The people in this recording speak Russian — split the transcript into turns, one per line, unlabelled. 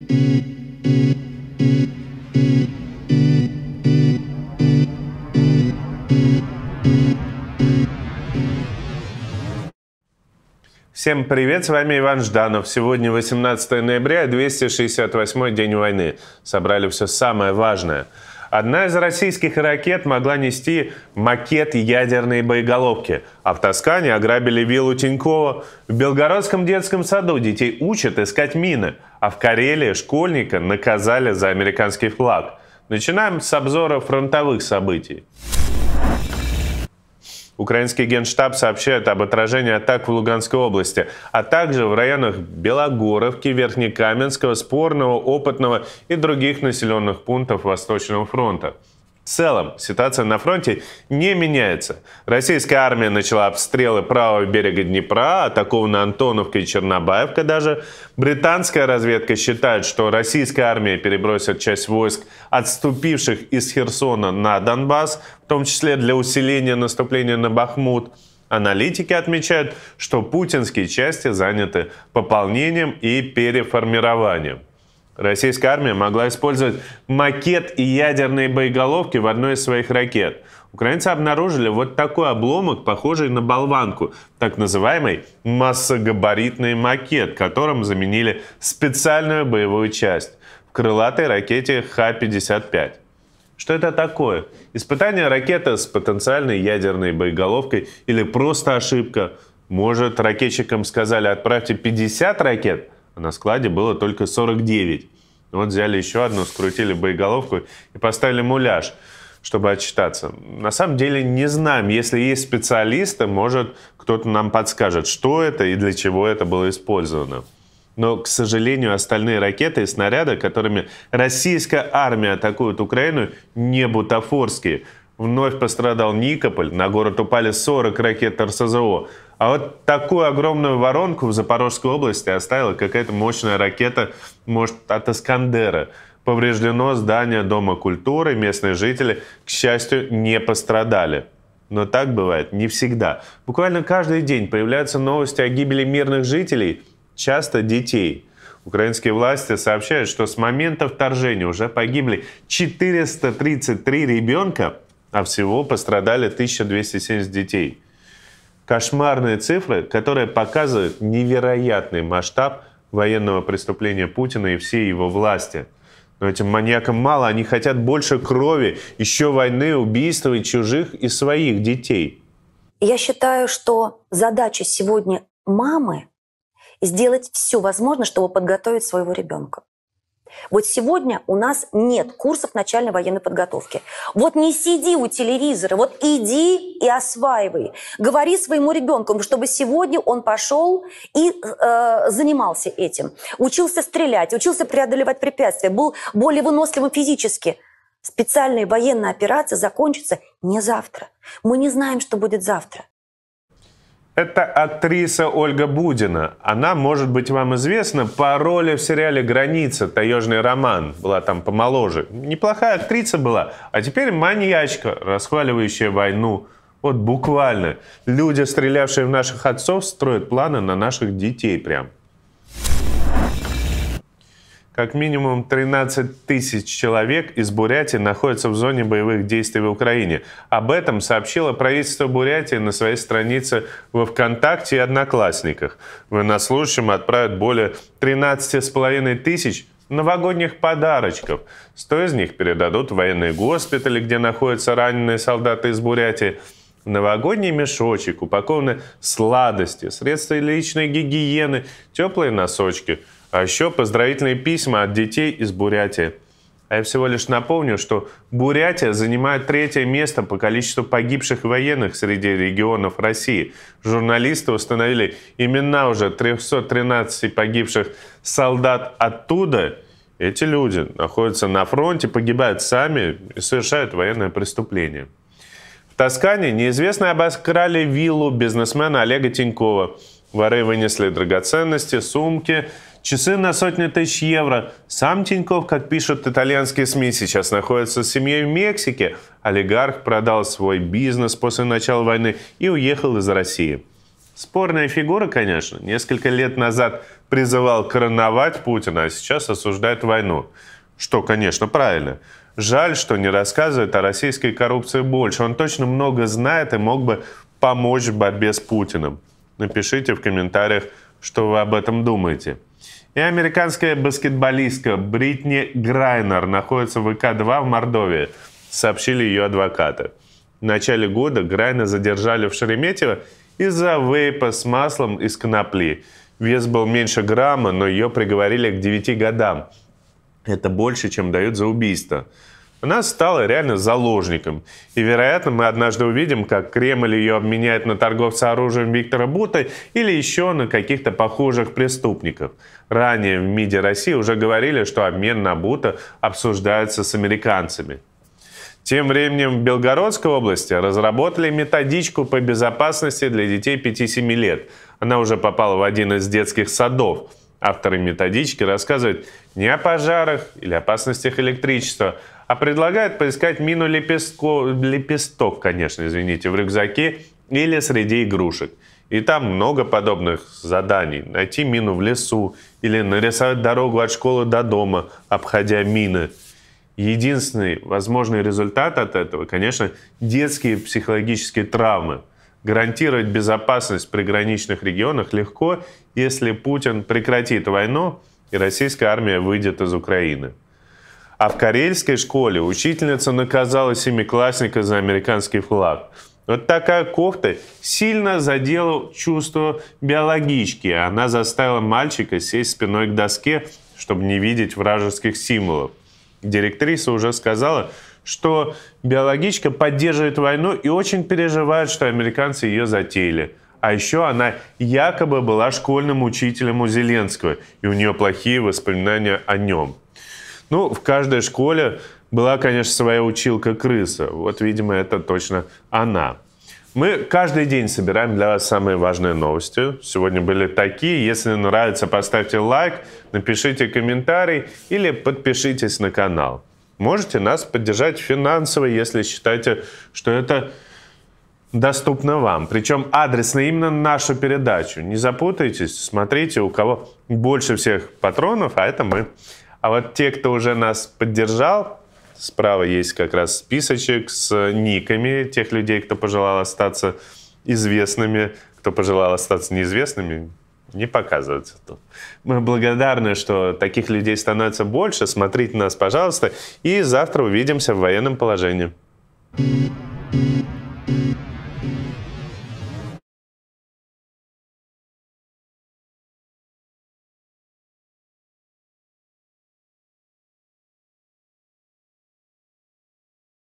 Всем привет, с вами Иван Жданов. Сегодня 18 ноября, 268 день войны. Собрали все самое важное. Одна из российских ракет могла нести макет ядерной боеголовки. А в Тоскане ограбили виллу Тинькова. В Белгородском детском саду детей учат искать мины. А в Карелии школьника наказали за американский флаг. Начинаем с обзора фронтовых событий. Украинский генштаб сообщает об отражении атак в Луганской области, а также в районах Белогоровки, Верхнекаменского, Спорного, Опытного и других населенных пунктов Восточного фронта. В целом, ситуация на фронте не меняется. Российская армия начала обстрелы правого берега Днепра, атакована Антоновка и Чернобаевка даже. Британская разведка считает, что российская армия перебросит часть войск, отступивших из Херсона на Донбасс, в том числе для усиления наступления на Бахмут. Аналитики отмечают, что путинские части заняты пополнением и переформированием. Российская армия могла использовать макет и ядерные боеголовки в одной из своих ракет. Украинцы обнаружили вот такой обломок, похожий на болванку, так называемый массогабаритный макет, которым заменили специальную боевую часть в крылатой ракете Х-55. Что это такое? Испытание ракеты с потенциальной ядерной боеголовкой или просто ошибка? Может, ракетчикам сказали отправьте 50 ракет – на складе было только 49. Вот взяли еще одну, скрутили боеголовку и поставили муляж, чтобы отчитаться. На самом деле не знаем. Если есть специалисты, может кто-то нам подскажет, что это и для чего это было использовано. Но, к сожалению, остальные ракеты и снаряды, которыми российская армия атакует Украину, не бутафорские. Вновь пострадал Никополь, на город упали 40 ракет РСЗО. А вот такую огромную воронку в Запорожской области оставила какая-то мощная ракета, может, от Искандера. Повреждено здание Дома культуры, местные жители, к счастью, не пострадали. Но так бывает не всегда. Буквально каждый день появляются новости о гибели мирных жителей, часто детей. Украинские власти сообщают, что с момента вторжения уже погибли 433 ребенка, а всего пострадали 1270 детей. Кошмарные цифры, которые показывают невероятный масштаб военного преступления Путина и всей его власти. Но этим маньякам мало, они хотят больше крови, еще войны, убийства и чужих и своих детей.
Я считаю, что задача сегодня мамы сделать все возможное, чтобы подготовить своего ребенка. Вот сегодня у нас нет курсов начальной военной подготовки. Вот не сиди у телевизора, вот иди и осваивай. Говори своему ребенку, чтобы сегодня он пошел и э, занимался этим. Учился стрелять, учился преодолевать препятствия, был более выносливым физически. Специальная военная операция закончится не завтра. Мы не знаем, что будет завтра.
Это актриса Ольга Будина. Она может быть вам известна по роли в сериале «Граница. Таежный роман». Была там помоложе. Неплохая актриса была. А теперь маньячка, расхваливающая войну. Вот буквально. Люди, стрелявшие в наших отцов, строят планы на наших детей прям. Как минимум 13 тысяч человек из Бурятии находятся в зоне боевых действий в Украине. Об этом сообщило правительство Бурятии на своей странице во ВКонтакте и Одноклассниках. Военнослужащим отправят более 13,5 тысяч новогодних подарочков. Сто из них передадут в военные госпитали, где находятся раненые солдаты из Бурятии. Новогодний мешочек, упакованные сладости, средства личной гигиены, теплые носочки – а еще поздравительные письма от детей из Бурятии. А я всего лишь напомню, что Бурятия занимает третье место по количеству погибших военных среди регионов России. Журналисты установили имена уже 313 погибших солдат оттуда. Эти люди находятся на фронте, погибают сами и совершают военное преступление. В Тоскане неизвестные обоскрали виллу бизнесмена Олега Тинькова. Воры вынесли драгоценности, сумки – Часы на сотни тысяч евро. Сам Тиньков, как пишут итальянские СМИ, сейчас находится с семьей в Мексике. Олигарх продал свой бизнес после начала войны и уехал из России. Спорная фигура, конечно. Несколько лет назад призывал короновать Путина, а сейчас осуждает войну. Что, конечно, правильно. Жаль, что не рассказывает о российской коррупции больше. Он точно много знает и мог бы помочь в борьбе с Путиным. Напишите в комментариях, что вы об этом думаете. И американская баскетболистка Бритни Грайнер находится в ВК-2 в Мордовии, сообщили ее адвокаты. В начале года Грайнер задержали в Шереметьево из-за вейпа с маслом из конопли. Вес был меньше грамма, но ее приговорили к 9 годам. Это больше, чем дают за убийство. Она стала реально заложником. И, вероятно, мы однажды увидим, как Кремль ее обменяет на торговца оружием Виктора Бута или еще на каких-то похожих преступников. Ранее в МИДе России уже говорили, что обмен на Бута обсуждается с американцами. Тем временем в Белгородской области разработали методичку по безопасности для детей 5-7 лет. Она уже попала в один из детских садов. Авторы методички рассказывают не о пожарах или опасностях электричества, а предлагают поискать мину лепестко, лепесток, конечно, извините, в рюкзаке или среди игрушек. И там много подобных заданий. Найти мину в лесу или нарисовать дорогу от школы до дома, обходя мины. Единственный возможный результат от этого, конечно, детские психологические травмы. Гарантировать безопасность в приграничных регионах легко, если Путин прекратит войну и российская армия выйдет из Украины. А в карельской школе учительница наказала семиклассника за американский флаг. Вот такая кофта сильно задела чувство биологички. Она заставила мальчика сесть спиной к доске, чтобы не видеть вражеских символов. Директриса уже сказала, что биологичка поддерживает войну и очень переживает, что американцы ее затеяли. А еще она якобы была школьным учителем у Зеленского, и у нее плохие воспоминания о нем. Ну, в каждой школе была, конечно, своя училка-крыса. Вот, видимо, это точно она. Мы каждый день собираем для вас самые важные новости. Сегодня были такие. Если нравится, поставьте лайк, напишите комментарий или подпишитесь на канал. Можете нас поддержать финансово, если считаете, что это доступно вам. Причем адресно именно нашу передачу. Не запутайтесь, смотрите, у кого больше всех патронов, а это мы. А вот те, кто уже нас поддержал, справа есть как раз списочек с никами тех людей, кто пожелал остаться известными, кто пожелал остаться неизвестными, не показывается тут. Мы благодарны, что таких людей становится больше. Смотрите нас, пожалуйста. И завтра увидимся в военном положении. thank you